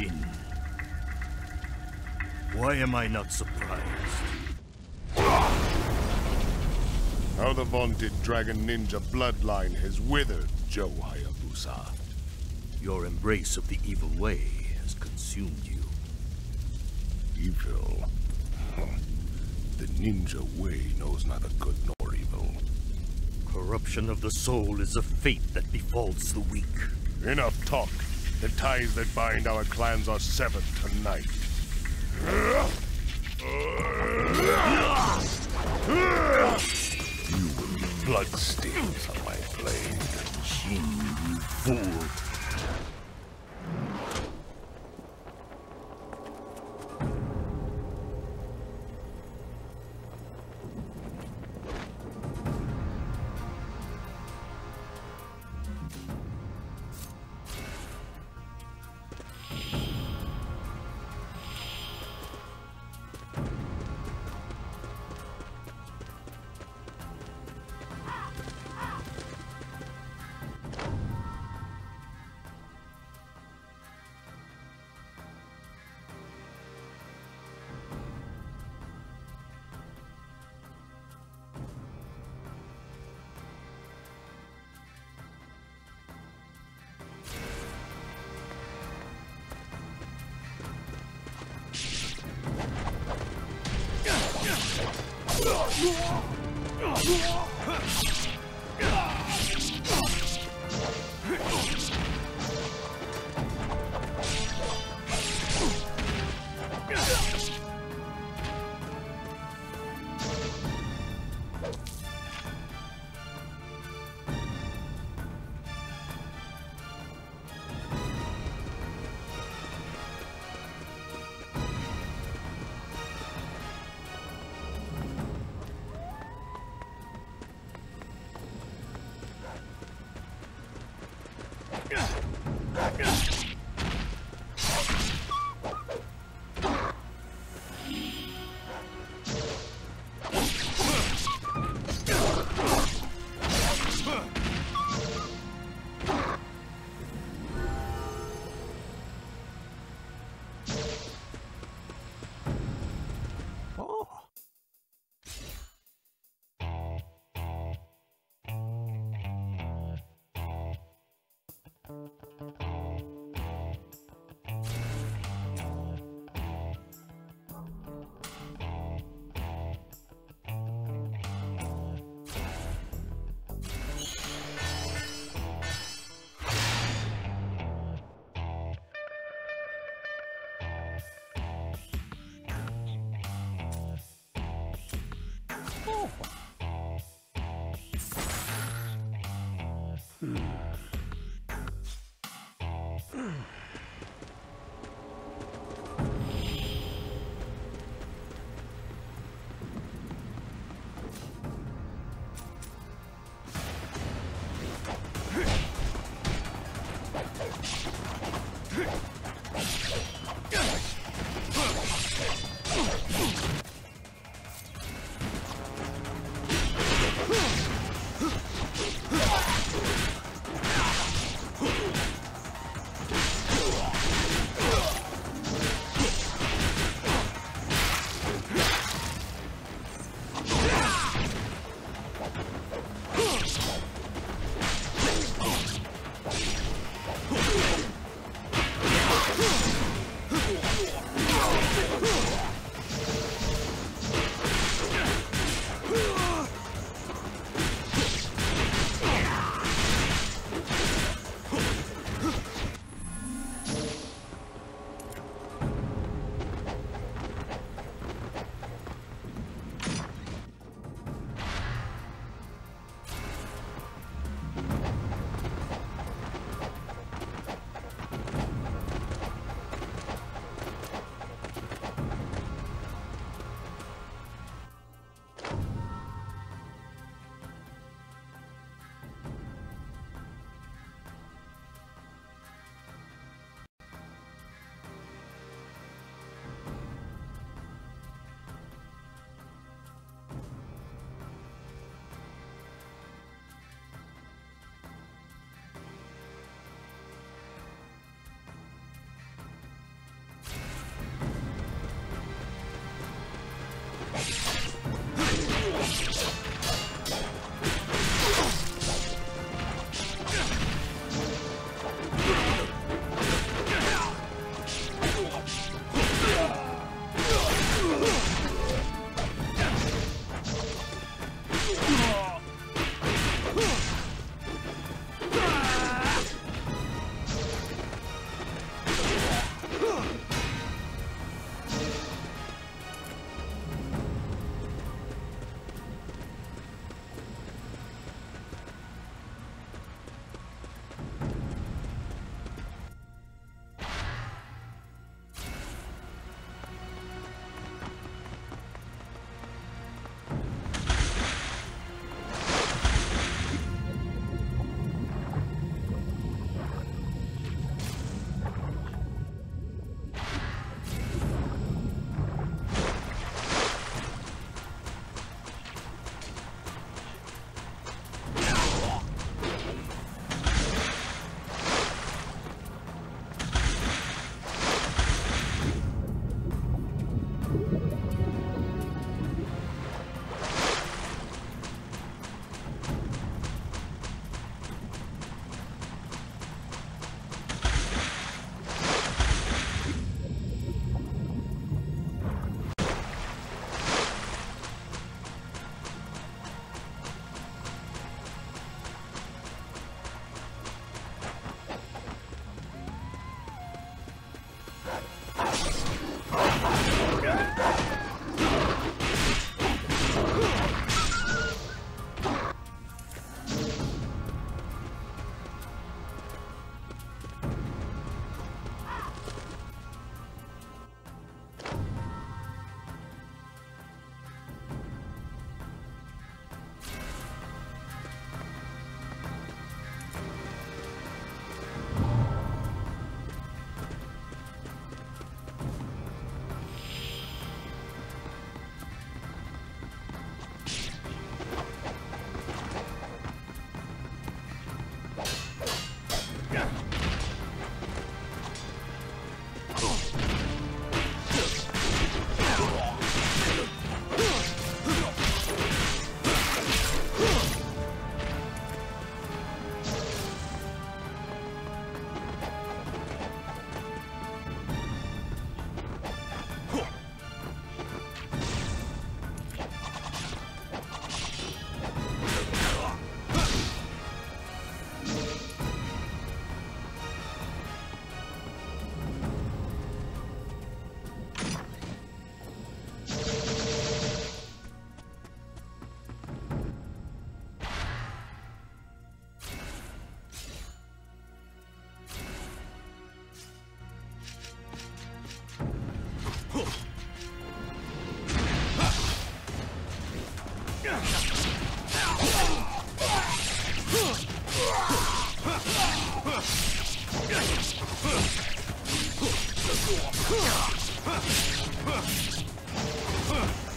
Genshin. Why am I not surprised? How the vaunted Dragon Ninja bloodline has withered, Joe Hayabusa. Your embrace of the evil way has consumed you. Evil? The ninja way knows neither good nor evil. Corruption of the soul is a fate that befalls the weak. Enough talk. The ties that bind our clans are severed tonight. You will be bloodstains on my blade. Jin, you fool. Whoa! Whoa! Oh. Yeah. Huh!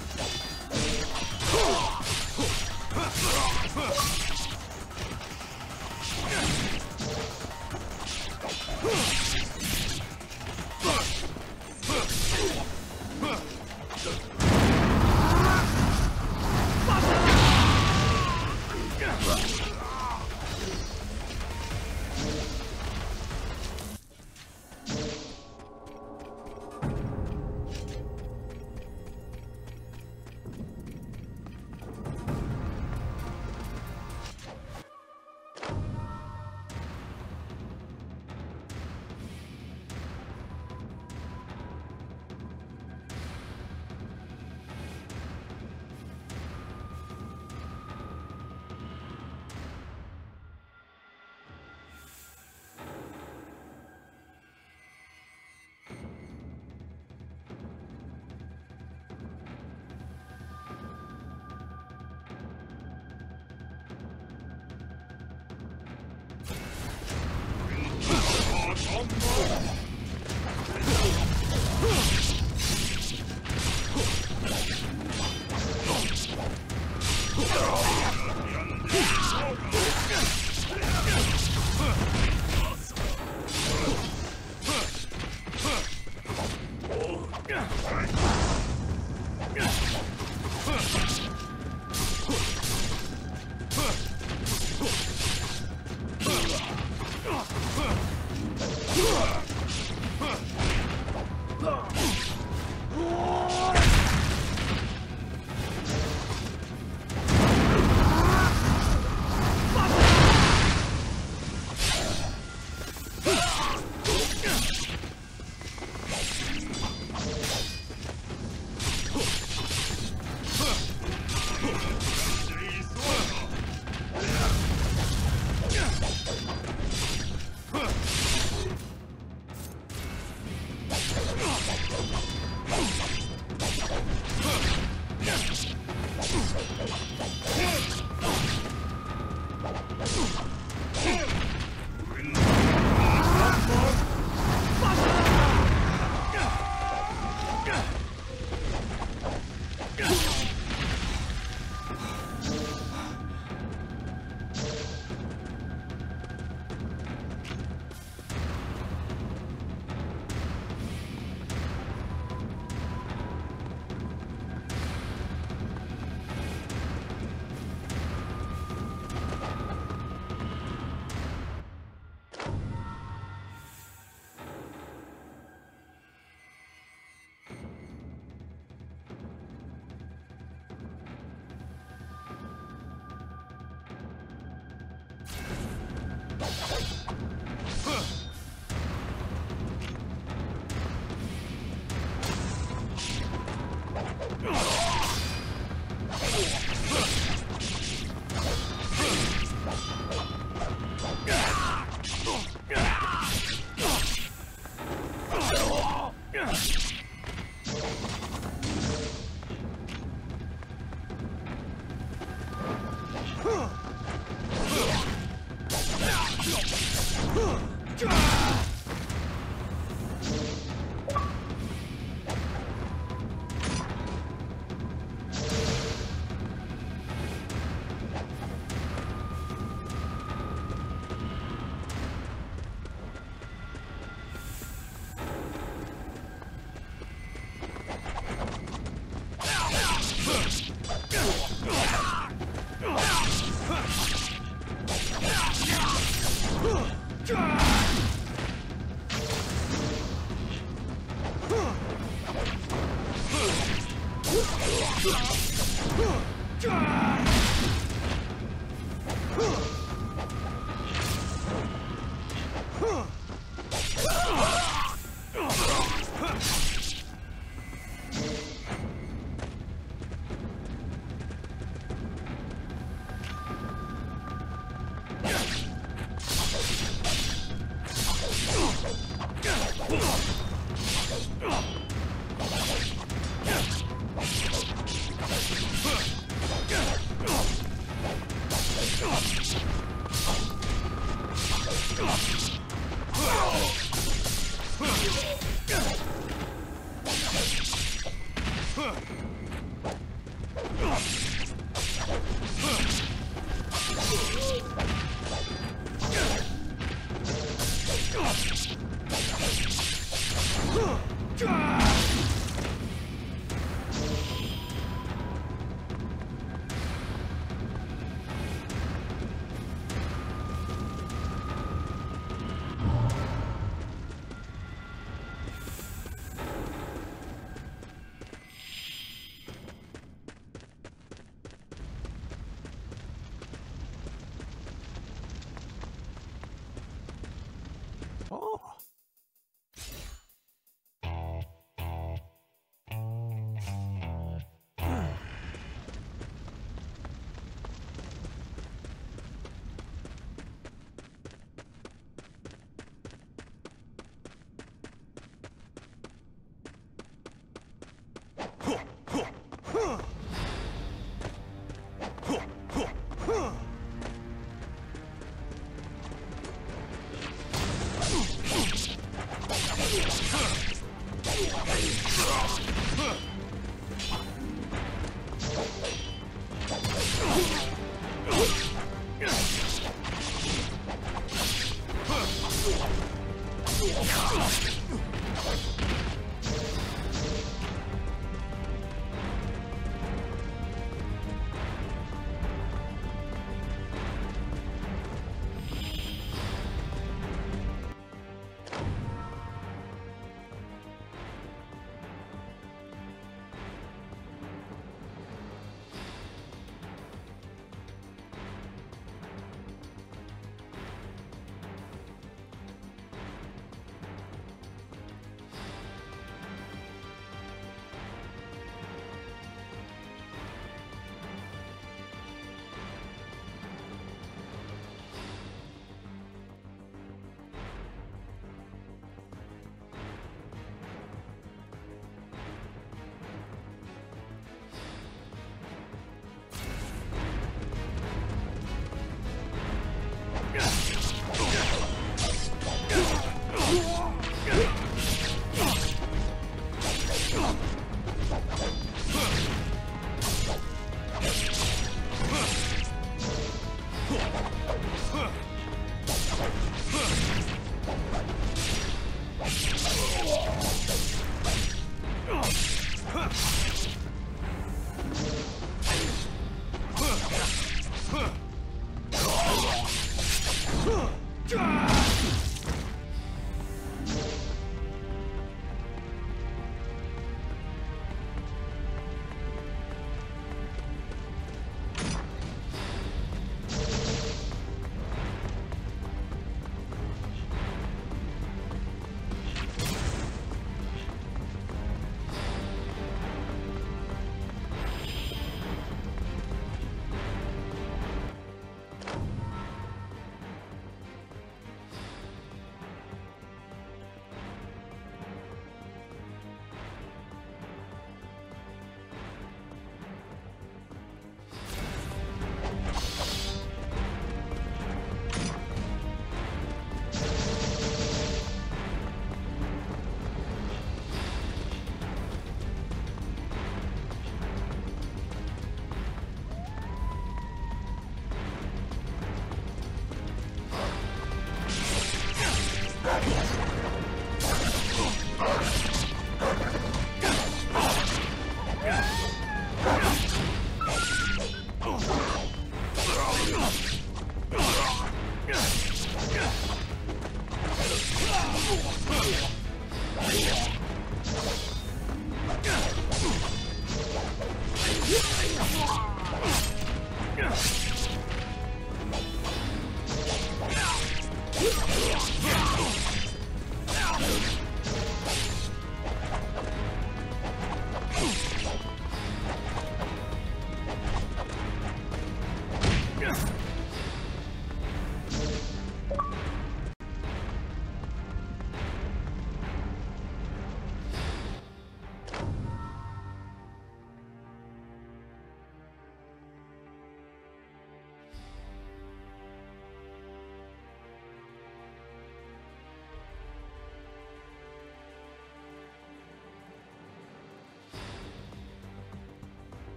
One more.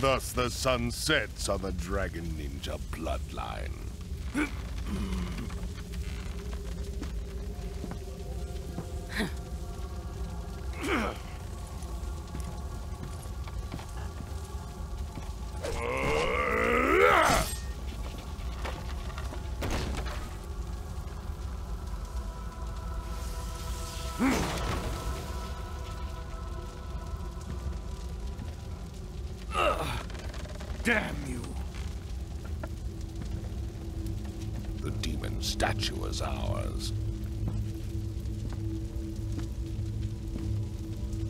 Thus the sun sets on the Dragon Ninja bloodline. Damn you! The demon statue is ours.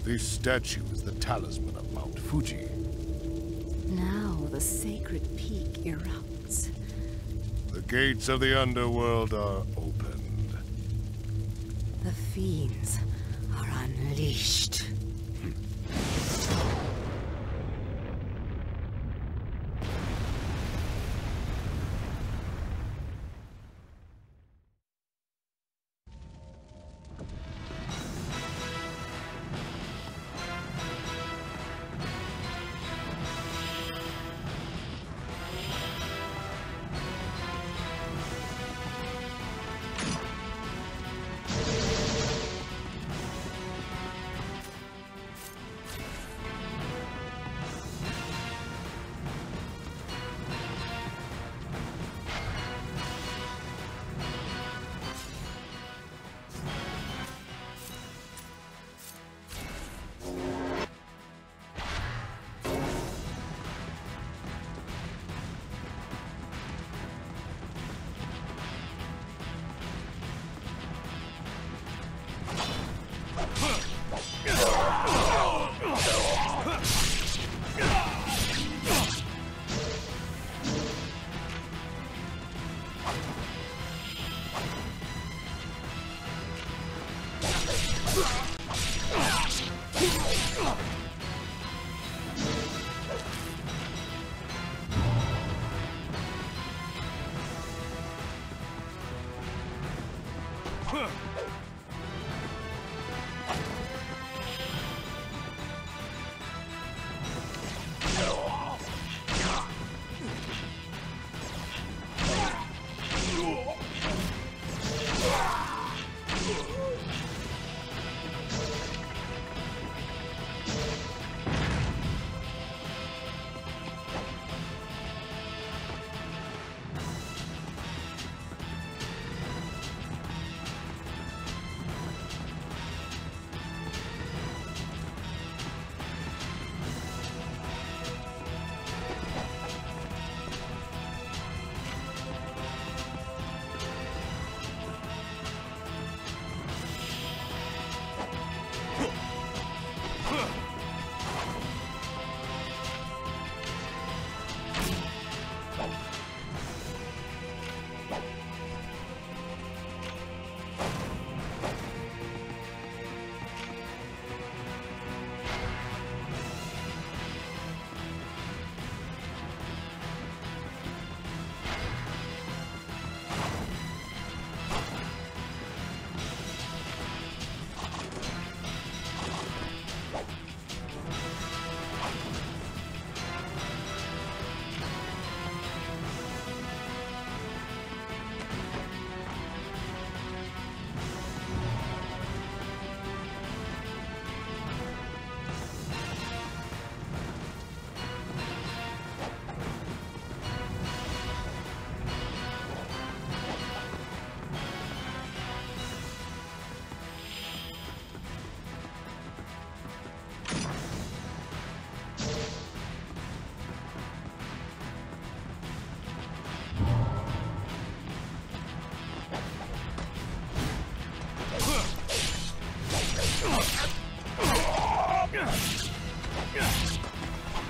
This statue is the talisman of Mount Fuji. Now the sacred peak erupts. The gates of the underworld are 뭐?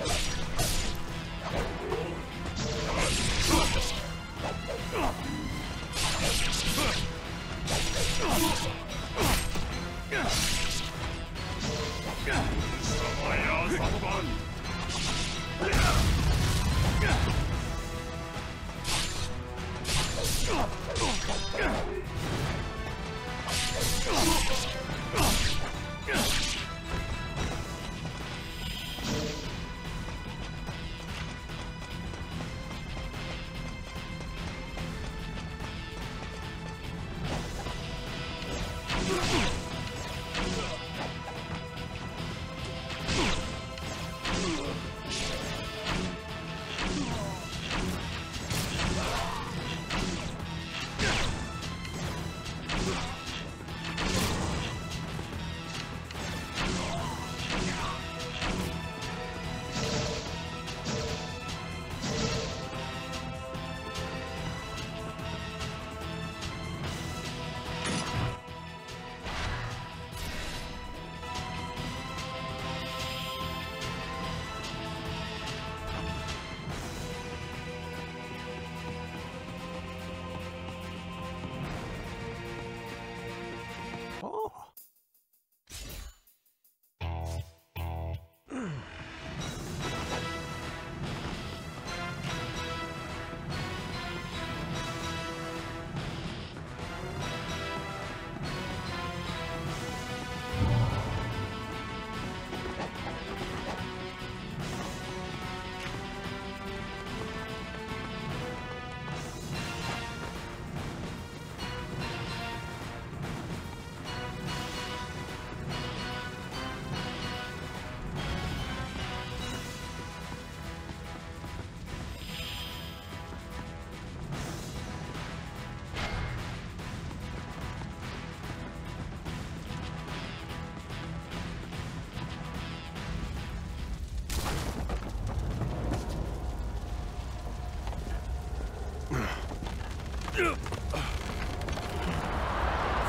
Let's go.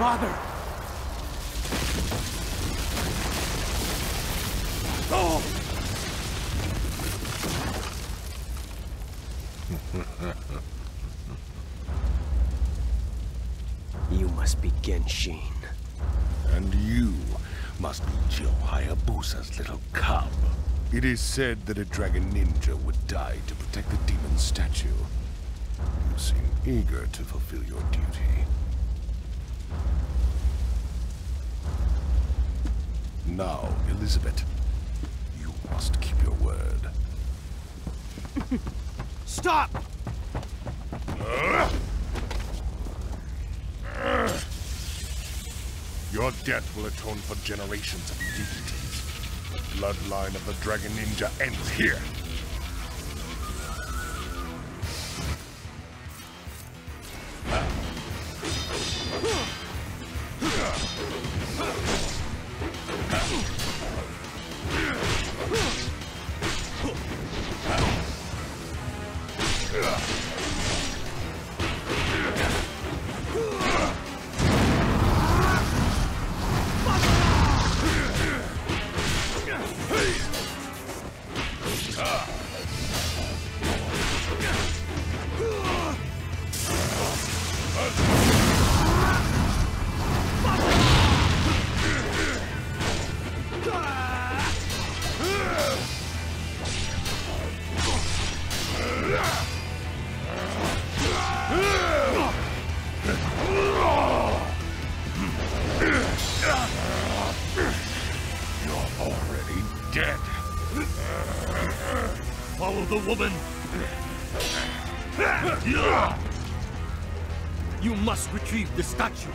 Father! Oh! You must be Genshin. And you must be Joe Hayabusa's little cub. It is said that a dragon ninja would die to protect the demon statue. You seem eager to fulfill your duty. Now, Elizabeth, you must keep your word. Stop! Your death will atone for generations of indignities. The bloodline of the Dragon Ninja ends here. Woman! You must retrieve the statue!